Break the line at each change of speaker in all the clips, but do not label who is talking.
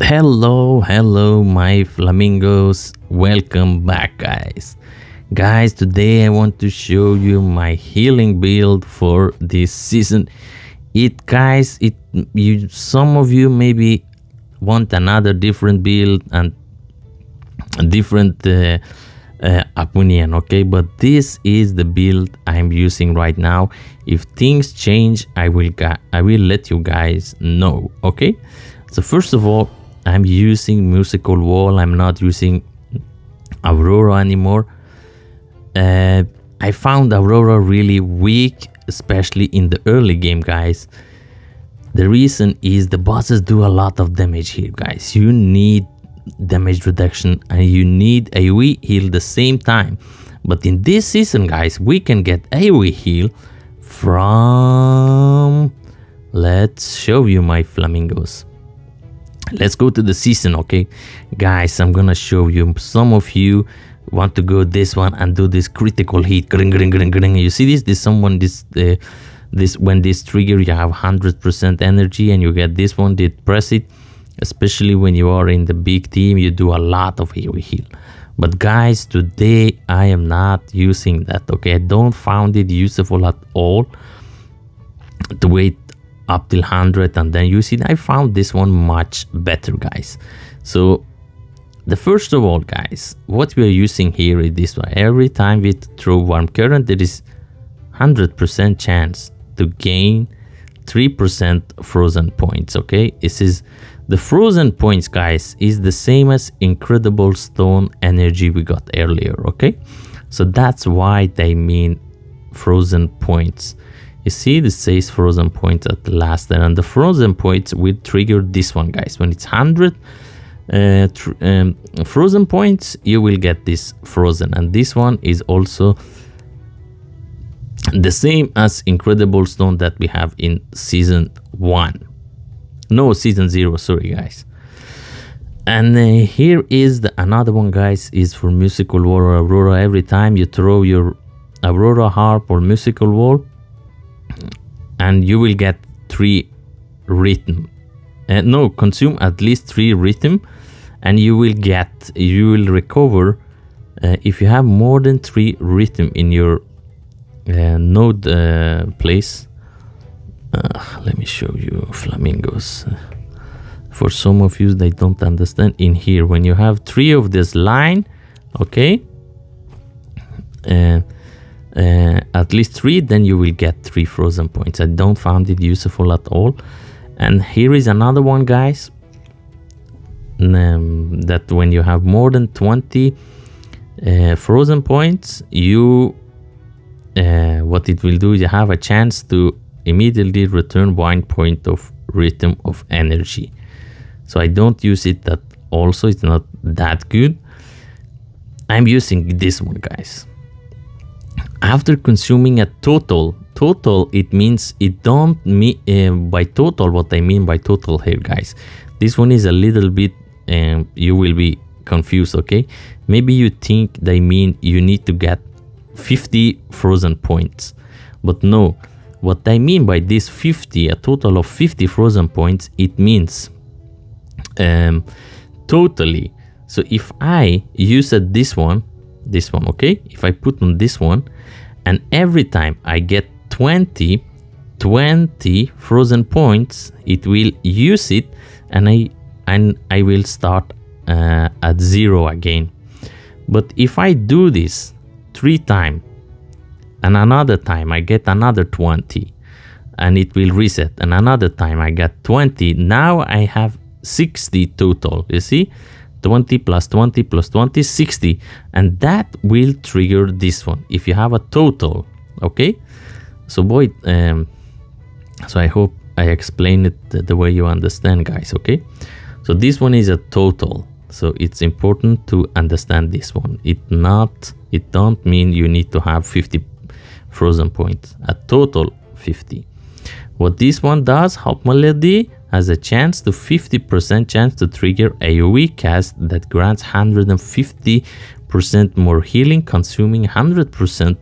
Hello, hello, my flamingos. Welcome back, guys. Guys, today I want to show you my healing build for this season. It, guys, it you some of you maybe want another different build and different uh, uh, opinion, okay? But this is the build I'm using right now. If things change, I will I will let you guys know, okay? So first of all, I'm using musical wall. I'm not using Aurora anymore. Uh, I found Aurora really weak, especially in the early game, guys. The reason is the bosses do a lot of damage here, guys. You need damage reduction and you need AoE heal the same time. But in this season, guys, we can get AoE heal from... Let's show you my flamingos let's go to the season okay? Guys i'm gonna show you. Some of you want to go this one and do this critical hit. You see this? This someone this uh, this when this trigger you have 100% energy and you get this one did press it. Especially when you are in the big team you do a lot of heal heal. But guys today i am not using that okay? I don't found it useful at all to wait up till 100 and then use it i found this one much better guys. So the first of all guys what we are using here is this one. Every time we throw warm current there is 100% chance to gain 3% frozen points okay? This is the frozen points guys is the same as incredible stone energy we got earlier okay? So that's why they mean frozen points you see this says frozen point at last and on the frozen point will trigger this one guys. When it's 100 uh, um, frozen points you will get this frozen and this one is also the same as incredible stone that we have in season 1 no season 0 sorry guys. And uh, here is the another one guys is for musical wall or aurora. Every time you throw your aurora harp or musical wall and you will get three rhythm. Uh, no consume at least three rhythm and you will get you will recover uh, if you have more than three rhythm in your uh, node uh, place. Uh, let me show you flamingos. For some of you they don't understand. In here when you have three of this line okay uh, uh, at least three then you will get three frozen points. I don't find it useful at all. And here is another one guys. Um, that when you have more than 20 uh, frozen points you uh, what it will do is you have a chance to immediately return one point of rhythm of energy. So i don't use it that also it's not that good. I'm using this one guys after consuming a total total it means it don't mean uh, by total what i mean by total here guys. This one is a little bit um, you will be confused okay? Maybe you think they mean you need to get 50 frozen points. But no what i mean by this 50 a total of 50 frozen points it means um, totally. So if i use this one this one okay? If i put on this one and every time i get 20 20 frozen points it will use it and i and i will start uh, at zero again. But if i do this three times and another time i get another 20 and it will reset and another time i get 20 now i have 60 total you see 20 plus 20 plus 20 60 and that will trigger this one. If you have a total okay? So boy um, so i hope i explained it the, way you understand guys okay? So this one is a total. So it's important to understand this one. It not it don't mean you need to have 50 frozen points. A total 50 what this one does help melody has a chance to 50% chance to trigger AoE cast that grants 150% more healing, consuming 100%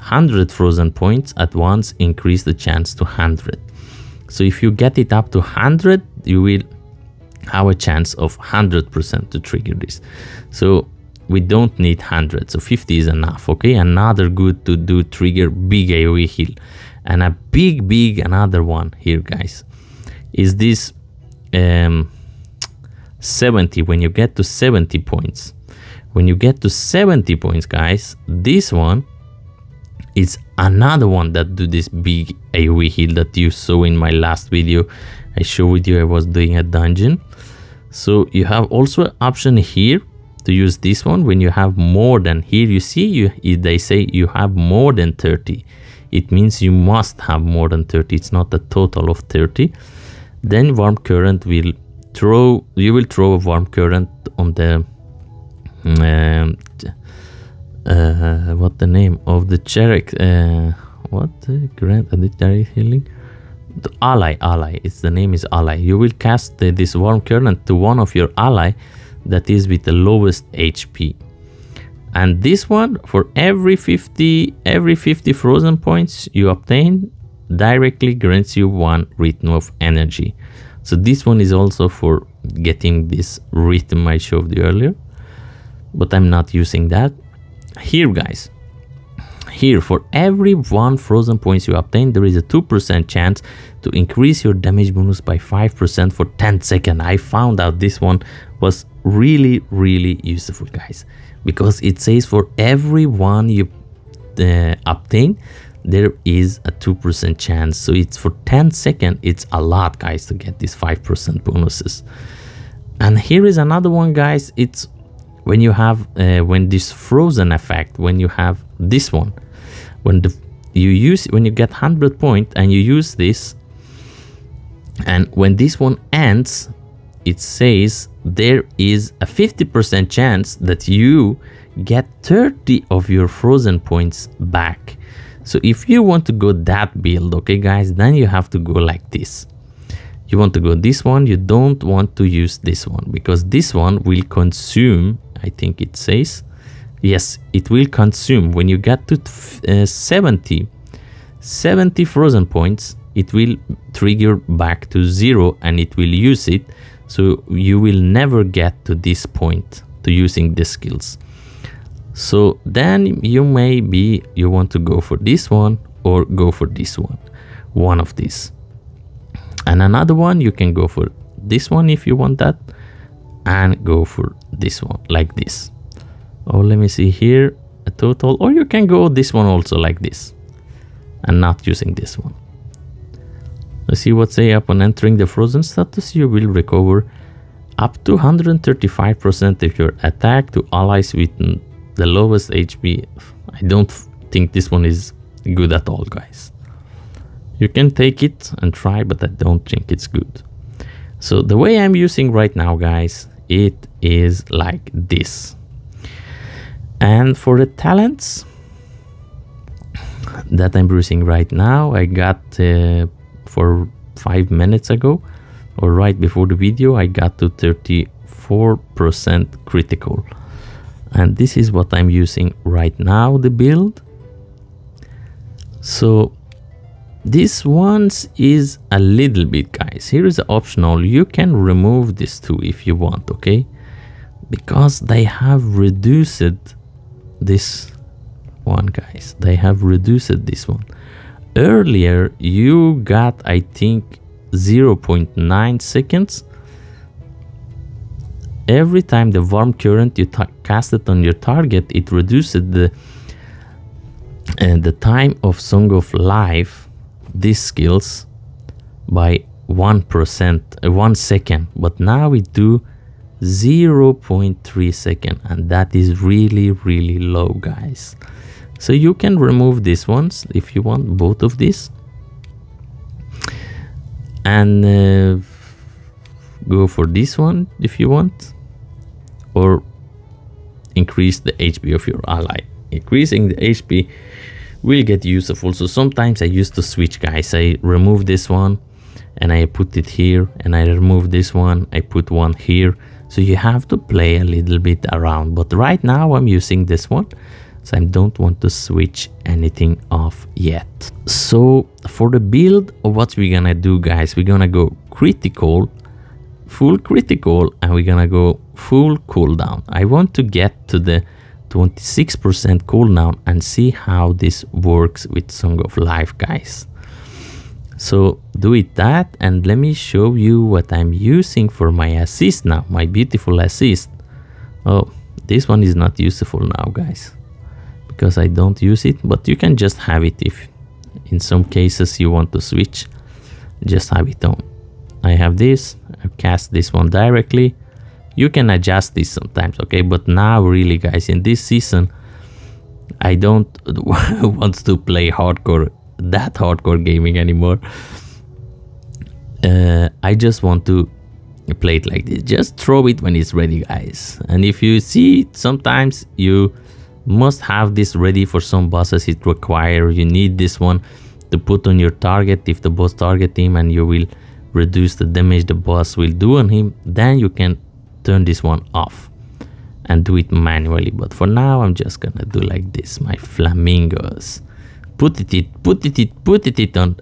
100 frozen points at once increase the chance to 100. So if you get it up to 100, you will have a chance of 100% to trigger this. So we don't need 100 so 50 is enough okay? Another good to do trigger big aoe heal. And a big big another one here guys is this um 70 when you get to 70 points when you get to 70 points guys this one is another one that do this big AoE heal that you saw in my last video. I showed you I was doing a dungeon. So you have also an option here to use this one. When you have more than here you see you they say you have more than 30 it means you must have more than 30 it's not a total of 30 then warm current will throw you will throw a warm current on the um, uh, what the name of the Cherek uh, what uh, grant addict healing? The ally ally its the name is ally. You will cast the, this warm current to one of your ally that is with the lowest hp and this one for every 50 every 50 frozen points you obtain directly grants you one rhythm of energy. So this one is also for getting this rhythm i showed you earlier but i'm not using that. Here guys. Here, for every one frozen points you obtain, there is a 2% chance to increase your damage bonus by 5% for 10 seconds. I found out this one was really, really useful, guys, because it says for every one you uh, obtain, there is a 2% chance. So it's for 10 seconds, it's a lot, guys, to get these 5% bonuses. And here is another one, guys. It's when you have uh, when this frozen effect when you have this one when the you use when you get 100 point and you use this and when this one ends it says there is a 50% chance that you get 30 of your frozen points back so if you want to go that build okay guys then you have to go like this. You want to go this one you don't want to use this one because this one will consume I think it says. Yes it will consume. When you get to uh, 70 70 frozen points it will trigger back to zero and it will use it. So you will never get to this point to using the skills so then you may be you want to go for this one or go for this one one of these. And another one you can go for this one if you want that and go for this one like this. Oh let me see here a total or you can go this one also like this and not using this one. Let's see what say upon entering the frozen status you will recover up to 135% of your attack to allies with the lowest HP I don't think this one is good at all guys. You can take it and try but I don't think it's good. So the way I'm using right now guys it is like this. And for the talents that I'm using right now I got uh, for five minutes ago or right before the video I got to 34% critical and this is what I'm using right now the build. So this one's is a little bit guys. Here is optional. You can remove this too if you want okay? Because they have reduced this one guys. They have reduced this one. Earlier you got i think 0.9 seconds every time the warm current you cast it on your target it reduces the uh, the time of song of life these skills by 1%, uh, 1 second, but now we do 0.3 second and that is really really low guys. So you can remove these ones if you want both of these. And uh, go for this one if you want or increase the HP of your ally. Increasing the HP will get useful. So sometimes i used to switch guys. I remove this one and i put it here and i remove this one i put one here. So you have to play a little bit around. But right now i'm using this one. So i don't want to switch anything off yet. So for the build what we're gonna do guys we're gonna go critical full critical and we're gonna go full cooldown i want to get to the 26% cooldown and see how this works with song of life guys. So do it that and let me show you what i'm using for my assist now my beautiful assist. Oh this one is not useful now guys because i don't use it but you can just have it if in some cases you want to switch just have it on i have this i cast this one directly. You can adjust this sometimes okay? But now really guys in this season i don't want to play hardcore that hardcore gaming anymore. Uh, i just want to play it like this. Just throw it when it's ready guys. And if you see sometimes you must have this ready for some bosses. It require you need this one to put on your target. If the boss target him and you will reduce the damage the boss will do on him then you can turn this one off and do it manually. But for now i'm just gonna do like this my flamingos. Put it, it put it, it put it, it on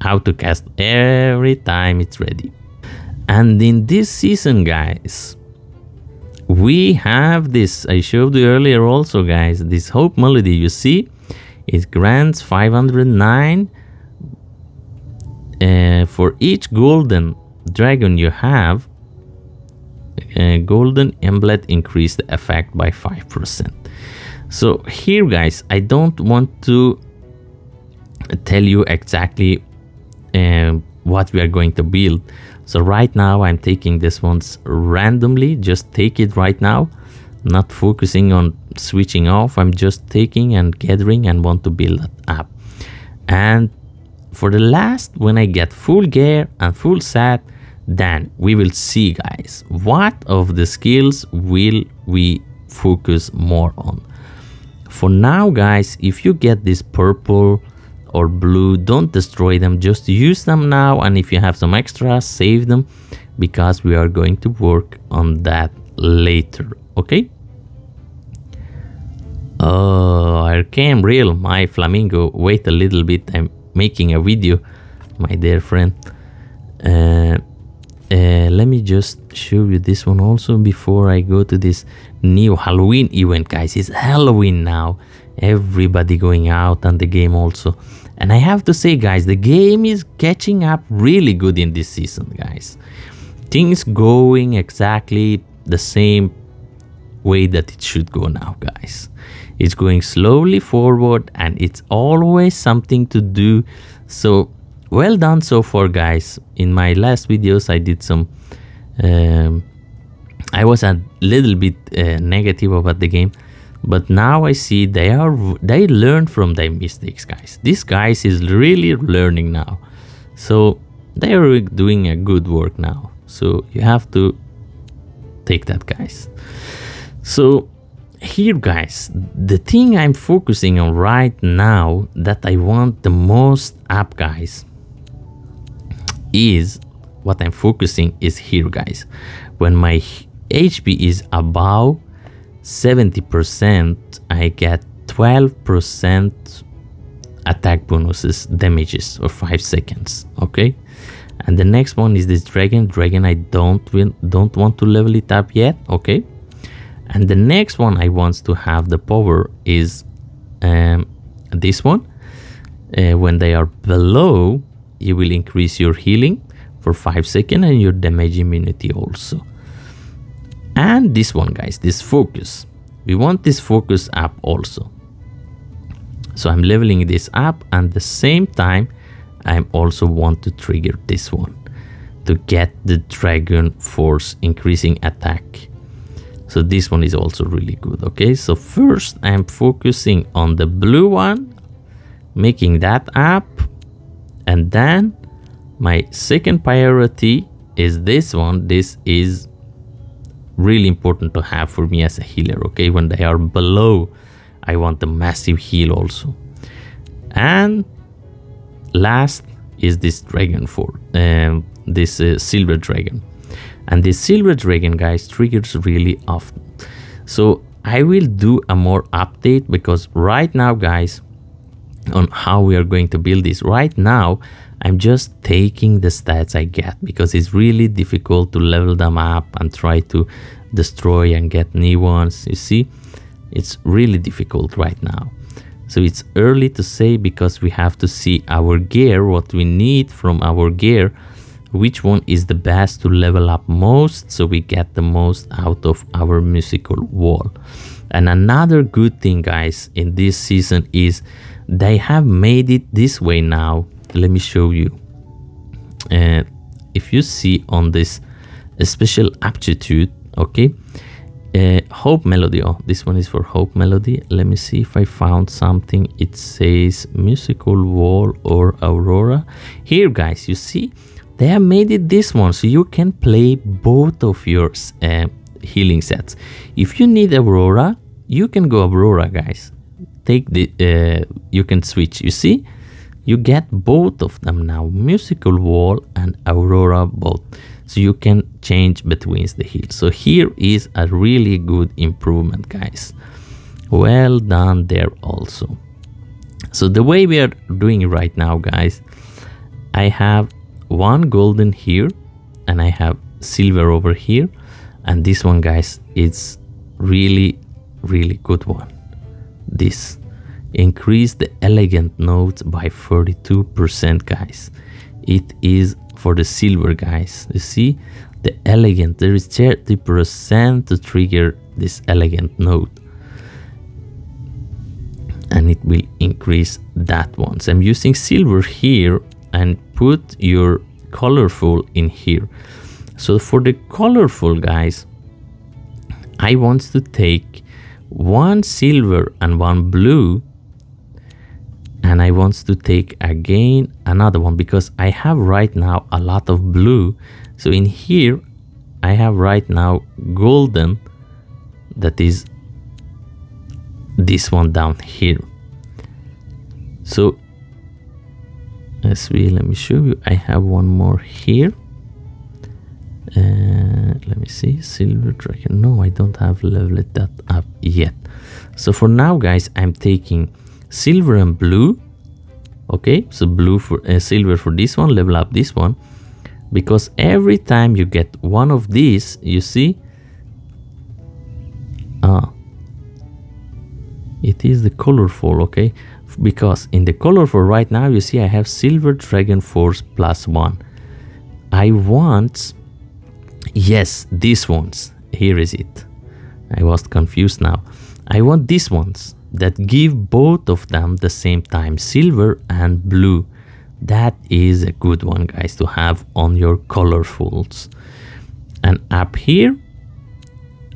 how to cast every time it's ready. And in this season guys we have this i showed you earlier also guys this hope melody you see? It grants 509 uh, for each golden dragon you have uh, golden emblet increase the effect by 5% so here guys i don't want to tell you exactly uh, what we are going to build so right now I'm taking this ones randomly, just take it right now, not focusing on switching off. I'm just taking and gathering and want to build up. And for the last, when I get full gear and full set, then we will see guys, what of the skills will we focus more on. For now guys, if you get this purple or blue don't destroy them. Just use them now and if you have some extra save them because we are going to work on that later okay? Oh arcane real my flamingo. Wait a little bit i'm making a video my dear friend uh, uh, let me just show you this one also before I go to this new Halloween event guys it's Halloween now everybody going out and the game also and I have to say guys, the game is catching up really good in this season guys. Things going exactly the same way that it should go now guys. It's going slowly forward and it's always something to do. So well done so far guys. In my last videos I did some... Um, I was a little bit uh, negative about the game but now i see they are they learn from their mistakes guys this guys is really learning now so they are doing a good work now so you have to take that guys so here guys the thing i'm focusing on right now that i want the most up guys is what i'm focusing is here guys. When my hp is above 70% I get 12% attack bonuses damages for 5 seconds okay? And the next one is this dragon. Dragon I don't don't want to level it up yet okay and the next one I want to have the power is um, this one. Uh, when they are below you will increase your healing for 5 seconds and your damage immunity also. And this one guys this focus. We want this focus up also. So i'm leveling this up and the same time i also want to trigger this one to get the dragon force increasing attack so this one is also really good okay? So first i'm focusing on the blue one making that up and then my second priority is this one. This is really important to have for me as a healer okay? When they are below i want the massive heal also. And last is this dragon for um, this uh, silver dragon and this silver dragon guys triggers really often so i will do a more update because right now guys on how we are going to build this right now I'm just taking the stats I get because it's really difficult to level them up and try to destroy and get new ones. You see, it's really difficult right now. So it's early to say because we have to see our gear, what we need from our gear, which one is the best to level up most so we get the most out of our musical wall. And another good thing guys in this season is they have made it this way now. Let me show you. Uh, if you see on this special aptitude, okay, uh, Hope Melody. Oh, this one is for Hope Melody. Let me see if I found something. It says Musical Wall or Aurora. Here, guys, you see, they have made it this one so you can play both of your uh, healing sets. If you need Aurora, you can go Aurora, guys. Take the, uh, you can switch. You see, you get both of them now, Musical Wall and Aurora both. So you can change between the heals. So here is a really good improvement, guys. Well done there also. So the way we are doing right now, guys, I have one golden here and I have silver over here. And this one, guys, is really really good one. This increase the elegant notes by 32% guys. It is for the silver guys. You see the elegant there is 30% to trigger this elegant note and it will increase that one. So I'm using silver here and put your colorful in here. So for the colorful guys, I want to take one silver and one blue and I want to take again another one because I have right now a lot of blue so in here I have right now golden that is this one down here so we let me show you. I have one more here. Uh, let me see silver dragon. No i don't have leveled that up yet. So for now guys i'm taking silver and blue. Okay so blue for uh, silver for this one level up this one. Because every time you get one of these you see ah it is the colorful okay because in the colorful right now you see i have silver dragon force plus one i want Yes, these ones. Here is it. I was confused now. I want these ones that give both of them the same time, silver and blue. That is a good one, guys, to have on your colorfuls. And up here,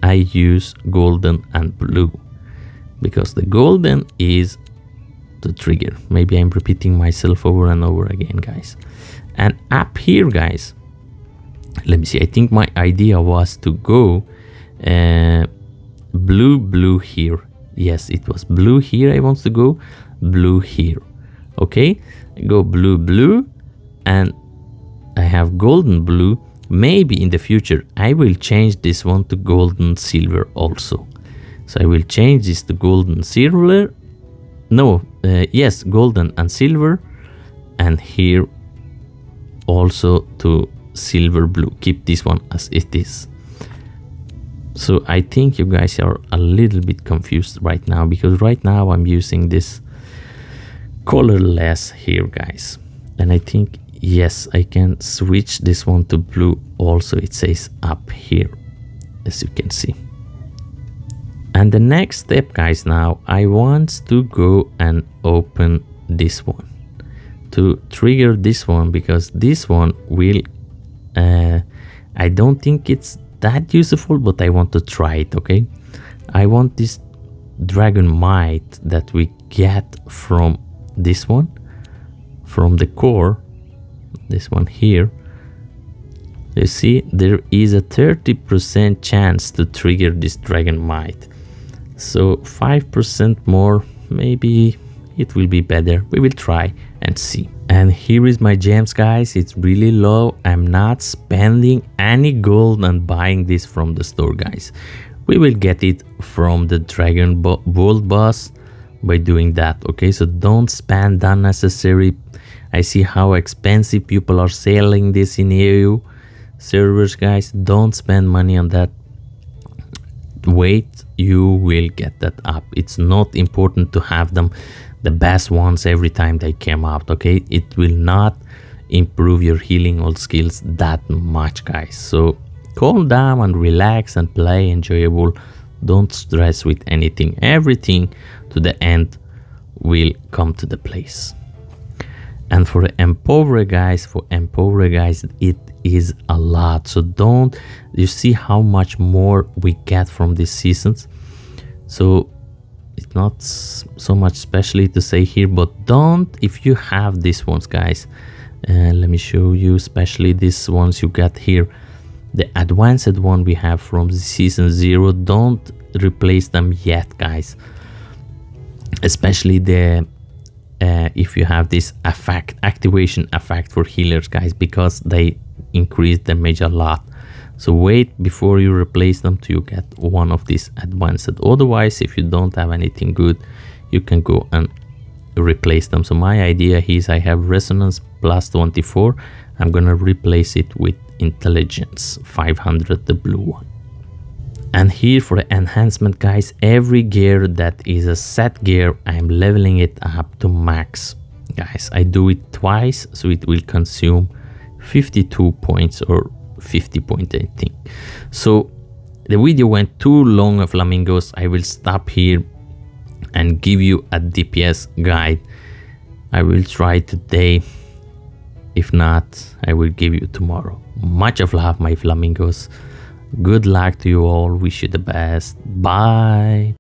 I use golden and blue because the golden is the trigger. Maybe I'm repeating myself over and over again, guys. And up here, guys, let me see. I think my idea was to go uh, blue blue here. Yes it was blue here i want to go blue here. Okay? Go blue blue and i have golden blue. Maybe in the future i will change this one to golden silver also. So i will change this to golden silver. No uh, yes golden and silver and here also to silver blue. Keep this one as it is. So I think you guys are a little bit confused right now because right now I'm using this colorless here guys. And I think yes I can switch this one to blue. Also it says up here as you can see and the next step guys now I want to go and open this one to trigger this one because this one will uh, I don't think it's that useful, but I want to try it, okay? I want this dragon might that we get from this one, from the core, this one here. You see, there is a 30% chance to trigger this dragon might. So 5% more, maybe it will be better. We will try and see. And here is my gems guys, it's really low. I'm not spending any gold on buying this from the store guys. We will get it from the Dragon Bolt boss, by doing that okay so don't spend unnecessary i see how expensive people are selling this in eu servers guys don't spend money on that wait you will get that up. It's not important to have them the best ones every time they came out okay? It will not improve your healing or skills that much guys. So calm down and relax and play enjoyable. Don't stress with anything. Everything to the end will come to the place. And for the empower guys for empower guys it is a lot. So don't you see how much more we get from these seasons? So it's not so much specially to say here but don't if you have these ones guys uh, let me show you especially these ones you got here. The advanced one we have from season zero don't replace them yet guys. Especially the uh, if you have this effect activation effect for healers guys because they increase damage a lot. So wait before you replace them till you get one of these advanced. Otherwise if you don't have anything good you can go and replace them. So my idea is i have resonance plus 24 i'm gonna replace it with intelligence 500 the blue one. And here for the enhancement guys every gear that is a set gear i'm leveling it up to max. Guys i do it twice so it will consume 52 points or 50 point I think. So the video went too long of flamingos. I will stop here and give you a DPS guide. I will try today. If not I will give you tomorrow. Much of love my flamingos. Good luck to you all. Wish you the best. Bye